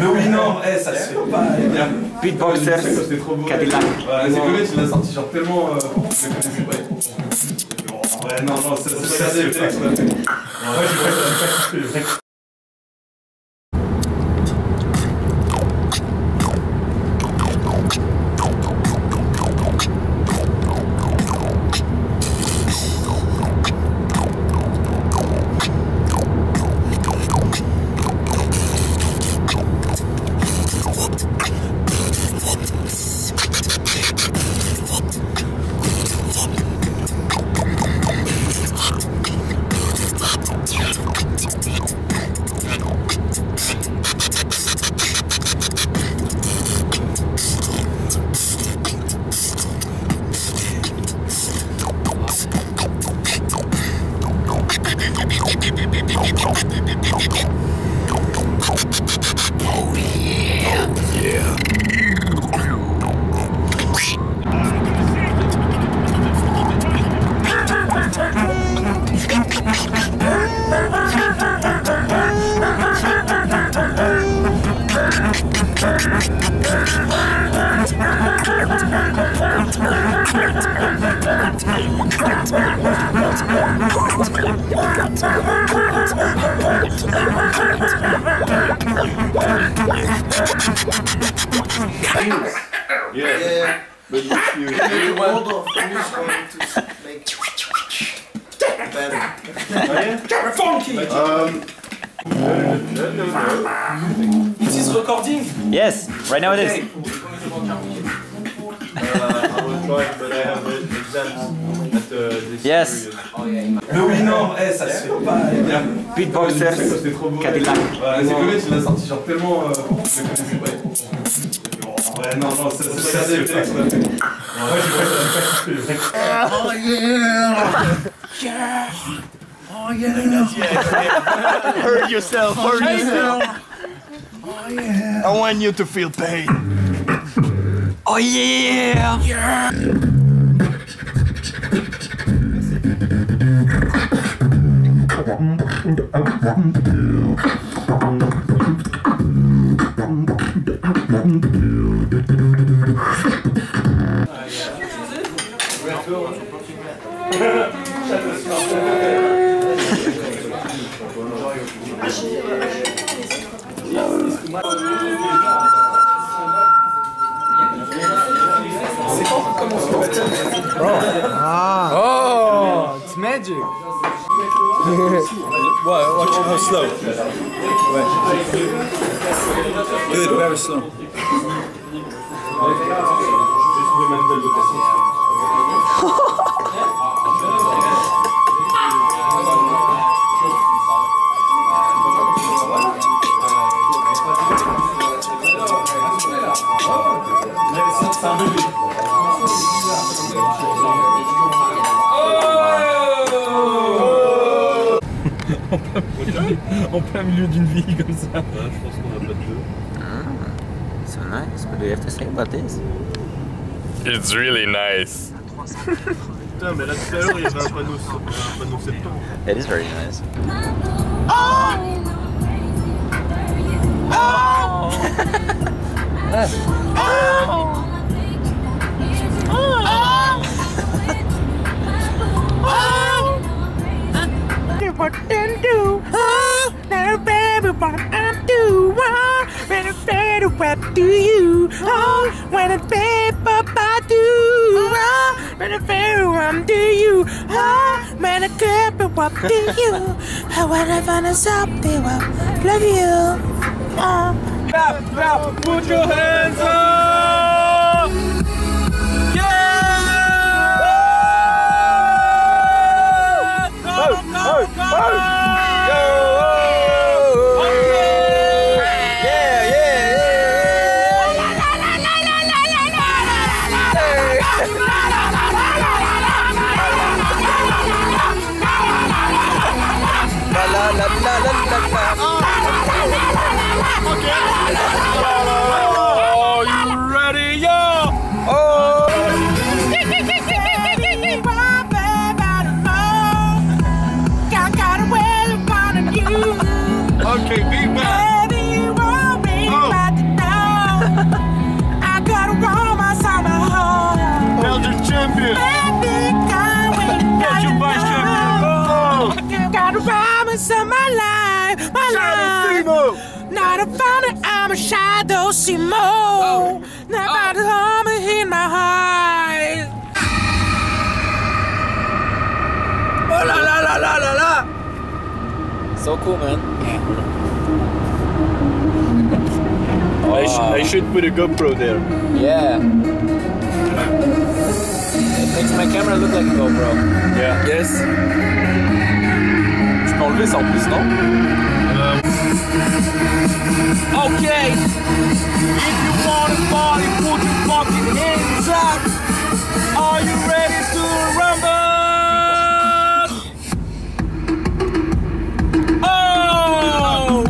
Mais oui, non, eh, ça se fait pas, les gars. Beatboxers, C'était trop beau. Cadillac. Voilà, c'est que le mec, il l'a sorti genre tellement. Euh, le. Ouais, non, non, c'est c'est ouais. Ouais, je vois, ça va pas kiffer, le mec. Yeah. But you, you, you Hold on, I'm just going to make better. Funky! um, It is recording! Yes, right now it is. Uh, I will try, but I have exams at this Yes. period. Mais oui, non, eh, ça se fait pas, les gars. Beatboxers, C'était trop beau. Cadillac. C'est que le mec, il l'a sorti genre tellement. Euh, je le connaissais pas. Ouais, non, non, c'est c'est assez réflexe, ouais. Ouais, je vois, ça va pas kiffer, le. Hurt yourself, hurt yourself. I want you to feel pain. Oh yeah! yeah! Oh, it's magic. Watch how slow. Good, very slow. En plein milieu d'une vie comme ça. je pense qu'on a pas de jeu. So nice. What do you have to say about this? It's really nice. Putain, mais là tout à l'heure, il y avait un panneau, un panneau septembre. It is very nice. what it's better, what do you? Oh, when it's baby, I do. Oh, when it's fair, what do you? Oh, when it's good, but what do you? Oh, when I find a something, well, love you. Oh. Clap, clap, put your hands up! Yeah! Go, go, go! Found it, I'm a shadow, Simo. Oh. Now oh. the hummer in my eyes. Oh la la la la la la! So cool, man. I, sh- I should put a GoPro there. Yeah. It makes my camera look like a GoPro. Yeah. Yes. Tu peux enlever ça en plus, non Okay. If you wanna party, put your fucking hands up. Are you ready to rumble? Oh!